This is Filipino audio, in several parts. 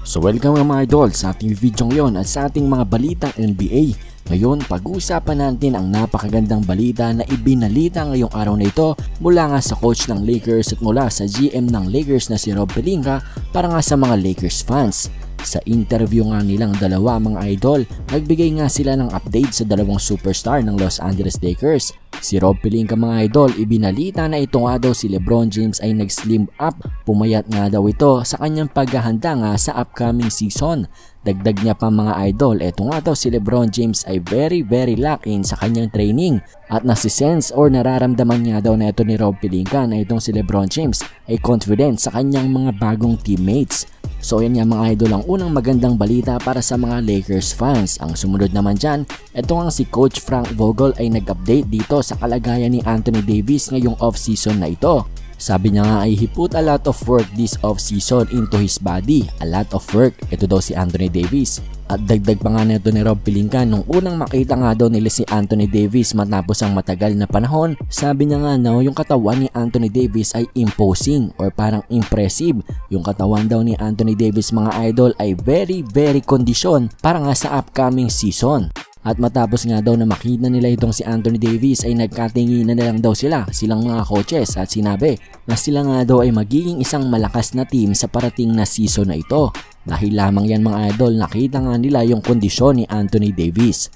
So welcome mga idol sa ating video ngayon at sa ating mga balitang NBA. Ngayon, pag-uusapan natin ang napakagandang balita na ibinalita ngayong araw na ito mula nga sa coach ng Lakers at mula sa GM ng Lakers na si Rob Pelinka para nga sa mga Lakers fans. Sa interview nga nilang dalawa mga idol, nagbigay nga sila ng update sa dalawang superstar ng Los Angeles Lakers Si Rob Pelinka mga idol, ibinalita na ito nga daw si Lebron James ay nag-slim up. Pumayat nga daw ito sa kanyang paghahanda nga sa upcoming season. Dagdag niya pa mga idol, eto nga daw si Lebron James ay very very lock in sa kanyang training at nasisense or nararamdaman nga daw na ito ni Rob Pelinka na itong si Lebron James ay confident sa kanyang mga bagong teammates. So yan nga mga idol ang unang magandang balita para sa mga Lakers fans. Ang sumunod naman dyan, ito nga si Coach Frank Vogel ay nag-update dito sa kalagayan ni Anthony Davis ngayong off-season na ito. Sabi niya nga ay he put a lot of work this off-season into his body. A lot of work. Ito daw si Anthony Davis. At dagdag pa nga nito ni Rob Pelinka nung unang makita nga daw nila si Anthony Davis matapos ang matagal na panahon, sabi niya nga no, yung katawan ni Anthony Davis ay imposing or parang impressive. Yung katawan daw ni Anthony Davis mga idol ay very very condition para nga sa upcoming season. At matapos nga daw na makita nila itong si Anthony Davis ay nagkatinginan na lang daw sila, silang mga coaches at sinabi na sila nga daw ay magiging isang malakas na team sa parating na season na ito. Dahil lamang yan mga idol, nakita nga nila yung kondisyon ni Anthony Davis.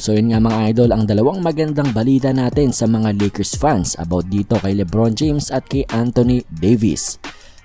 So yun nga mga idol, ang dalawang magandang balita natin sa mga Lakers fans about dito kay Lebron James at kay Anthony Davis.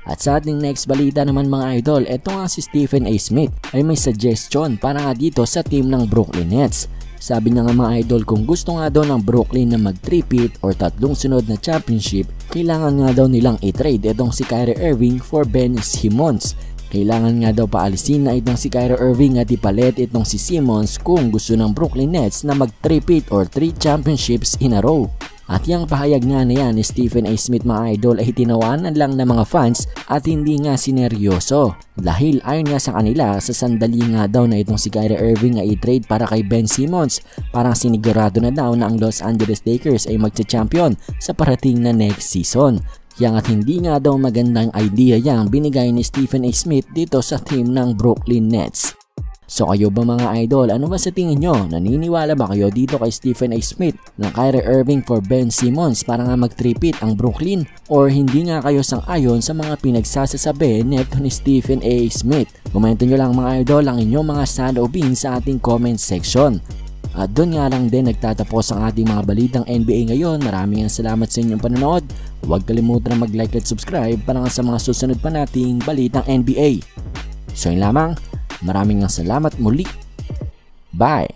At sa ating next balita naman mga idol, eto nga si Stephen A. Smith ay may suggestion para nga dito sa team ng Brooklyn Nets. Sabi niya nga mga idol kung gusto nga daw ng Brooklyn na mag-tripit or tatlong sunod na championship, kailangan nga daw nilang i-trade itong si Kyrie Irving for Ben Simmons kailangan nga daw paalisin na itong si Kyrie Irving at ipalit itong si Simmons kung gusto ng Brooklyn Nets na mag-tripit or 3 championships in a row. At yung pahayag nga na yan ni Stephen A. Smith mga idol ay tinawanan lang ng mga fans at hindi nga sineryoso. Dahil ayon nga sa kanila, sa sandali nga daw na itong si Kyrie Irving ay i-trade para kay Ben Simmons. Parang sinigurado na daw na ang Los Angeles Lakers ay magcha-champion sa parating na next season. Yang at hindi nga daw magandang idea yang binigay ni Stephen A. Smith dito sa team ng Brooklyn Nets. So kayo ba mga idol, ano ba sa tingin nyo? Naniniwala ba kayo dito kay Stephen A. Smith na Kyrie Irving for Ben Simmons para nga mag-tripit ang Brooklyn? Or hindi nga kayo sang-ayon sa mga pinagsasasabi neto ni Stephen A. Smith? Komento nyo lang mga idol ang inyong mga saloobin sa ating comment section. At doon nga lang din nagtatapos ang ating mga balitang NBA ngayon. Maraming salamat sa inyong panonood. Huwag kalimutan mag-like at subscribe para nga sa mga susunod pa nating balitang NBA. So yun lamang, maraming salamat muli. Bye!